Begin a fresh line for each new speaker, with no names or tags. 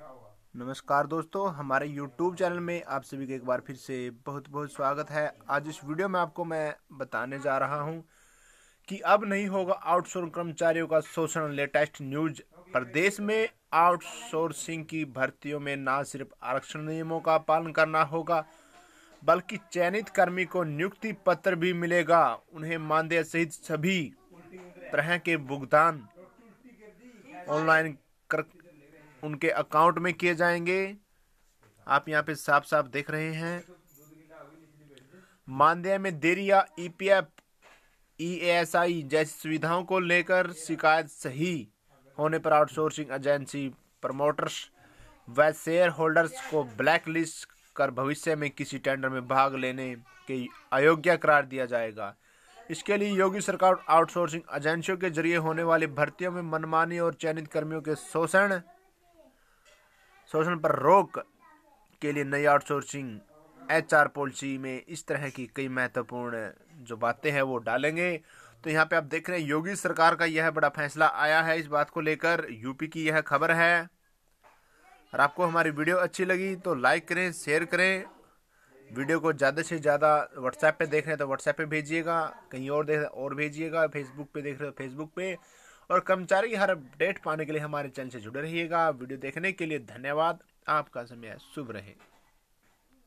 नमस्कार दोस्तों, हमारे YouTube चैनल में आप सभी का एक बार फिर से बहुत बहुत स्वागत है। आज इस वीडियो में आपको मैं बताने जा रहा हूँ कि अब नहीं होगा आउटसोर्स कर्मचारियों का शोषण, लेटेस्ट न्यूज़। प्रदेश में आउटसोर्सिंग की भर्तियों में न सिर्फ़ आरक्षण नियमों का पालन करना होगा, बल्कि चयनित कर्मी को नियुक्ति पत्र भी मिलेगा। उन्हें मानदेय सहित सभी तरह के भुगतान, ऑनलाइन उनके अकाउंट में किए जाएँगे। आप यहाँ पे साफ़ साफ़ देख रहे हैं। मानदेय में देरी या ईपीएफ, ईएसआई जैसी सुविधाओं को लेकर शिकायत सही होने पर आउटसोर्सिंग एजेंसी प्रमोटर्स व शेयर होल्डर्स को ब्लैक लिस्ट कर भविष्य में किसी टेंडर में भाग लेने के अयोग्य करार दिया जाएगा। इसके लिए योगी सरकार आउटसोर्सिंग एजेंसियों के ज़रिए होने वाली भर्तियों में मनमानी और चयनित कर्मियों के शोषण शोषण पर रोक के लिए नई आउटसोर्सिंग एचआर पॉलिसी में इस तरह की कई महत्वपूर्ण जो बातें हैं वो डालेंगे। तो यहाँ पे आप देख रहे हैं, योगी सरकार का यह बड़ा फैसला आया है। इस बात को लेकर यूपी की यह खबर है। और आपको हमारी वीडियो अच्छी लगी तो लाइक करें, शेयर करें। वीडियो को ज़्यादा से ज़्यादा व्हाट्सएप पे देख रहे हैं तो व्हाट्सएप पे भेजिएगा, कहीं और देख और भेजिएगा फेसबुक पे देख रहे हो फेसबुक पे। और कर्मचारी हर अपडेट पाने के लिए हमारे चैनल से जुड़े रहिएगा। वीडियो देखने के लिए धन्यवाद। आपका समय शुभ रहे।